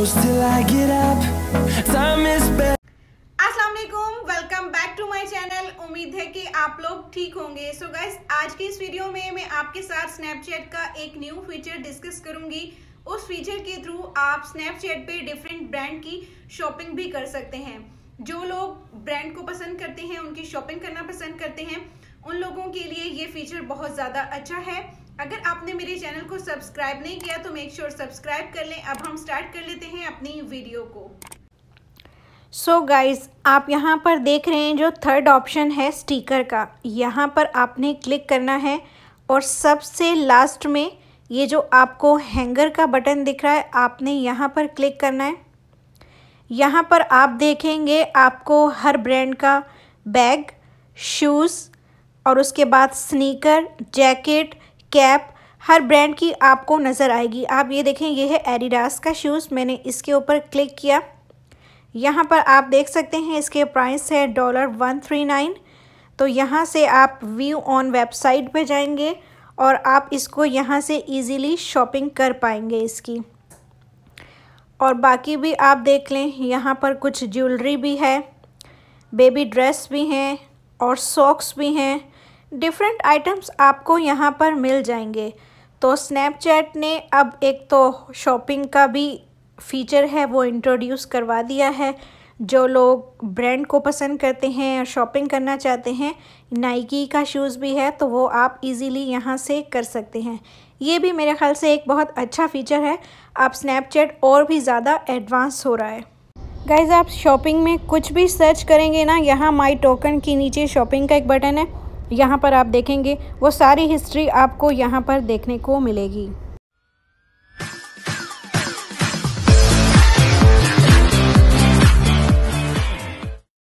close till I get up. Time is. Welcome उम्मीद है कि आप लोग ठीक होंगे सो so गाइस आज की इस वीडियो में मैं आपके साथ स्नैपचैट का एक न्यू फीचर डिस्कस करूँगी उस फीचर के थ्रू आप स्नैपचैट पे डिफरेंट ब्रांड की शॉपिंग भी कर सकते हैं जो लोग ब्रांड को पसंद करते हैं, उनकी शॉपिंग करना पसंद करते हैं, उन लोगों के लिए ये फीचर बहुत ज़्यादा अच्छा है अगर आपने मेरे चैनल को सब्सक्राइब नहीं किया तो मेक श्योर सब्सक्राइब कर लें। अब हम स्टार्ट कर लेते हैं अपनी वीडियो को। सो so गाइस आप यहाँ पर देख रहे हैं जो थर्ड ऑप्शन है स्टिकर का। यहाँ पर आपने क्लिक करना है और सबसे लास्ट में ये जो आपको हैंगर का बटन दिख रहा है, आपने यहाँ पर क्लिक करना है। यहाँ पर आप देखेंगे आपको हर ब्रांड का बैग शूज़ और उसके बाद स्नीकर जैकेट कैप हर ब्रांड की आपको नज़र आएगी। आप ये देखें, ये है एडिडास का शूज़ मैंने इसके ऊपर क्लिक किया। यहाँ पर आप देख सकते हैं, इसके प्राइस है डॉलर वन थ्री नाइन तो यहाँ से आप व्यू ऑन वेबसाइट पे जाएँगे और आप इसको यहाँ से इजीली शॉपिंग कर पाएँगे इसकी। और बाकी भी आप देख लें, यहाँ पर कुछ ज्वेलरी भी है बेबी ड्रेस भी हैं और सॉक्स भी हैं। डिफरेंट आइटम्स आपको यहाँ पर मिल जाएँगे। तो स्नैपचैट ने अब एक तो शॉपिंग का भी फीचर है, वो इंट्रोड्यूस करवा दिया है। जो लोग ब्रांड को पसंद करते हैं और शॉपिंग करना चाहते हैं नाइकी का शूज़ भी है तो वो आप इजीली यहाँ से कर सकते हैं। ये भी मेरे ख्याल से एक बहुत अच्छा फ़ीचर है। आप स्नैपचैट और भी ज़्यादा एडवांस हो रहा है। गाइज़ आप शॉपिंग में कुछ भी सर्च करेंगे ना, यहाँ माई टोकन के नीचे शॉपिंग का एक बटन है। यहाँ पर आप देखेंगे वो सारी हिस्ट्री आपको यहाँ पर देखने को मिलेगी।